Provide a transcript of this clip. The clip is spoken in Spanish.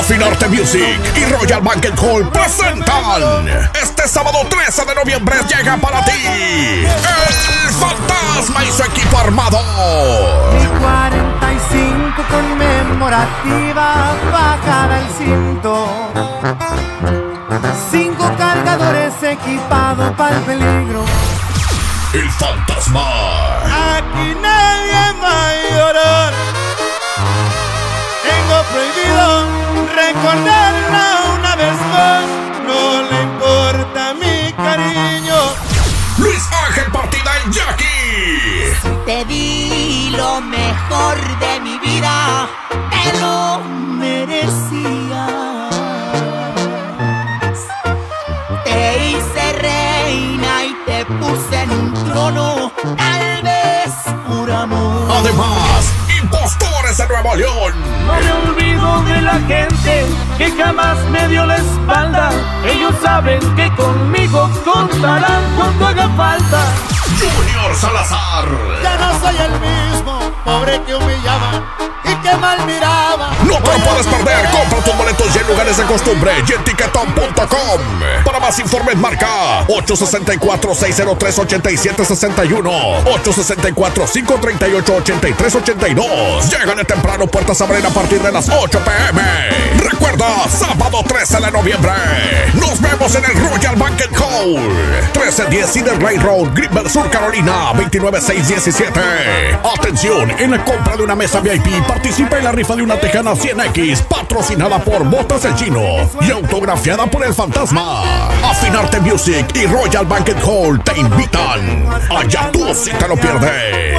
Afinarte Music y Royal Banquet Hall presentan este sábado 13 de noviembre llega para ti el Fantasma y su equipo armado. Mi 45 conmemorativa bajada el cinto. Cinco cargadores equipados para el peligro. El Fantasma. Aquí nadie va a llorar. Tengo prohibido recordarla una vez más. No le importa mi cariño. Luis Ángel Partida en Jackie. Te di lo mejor de mi vida, te lo merecías. Te hice reina y te puse en un trono, tal vez por amor. Además, impostores de Nuevo León. No me olvido la gente que jamás me dio la espalda. Ellos saben que conmigo contarán cuando haga falta. Junior Salazar. Ya no soy el mismo, pobre que humillaba perder. Compra tus boletos y en lugares de costumbre y en tiquetón.com. Para más informes marca 864-603-8761. 864-538-8382. Llegale temprano, puertas abren a partir de las 8 pm. Recuerda, sábado 13 de noviembre. Nos vemos en el Royal Banquet Hall. 1310 Cedar Lane Road, Greenville, Sur Carolina, 29617. Atención, en la compra de una mesa VIP participa en la rifa de una Tejana 100X, patrocinada por Botas el Chino y autografiada por el Fantasma. Afinarte Music y Royal Banquet Hall te invitan. Allá tú si te lo pierdes.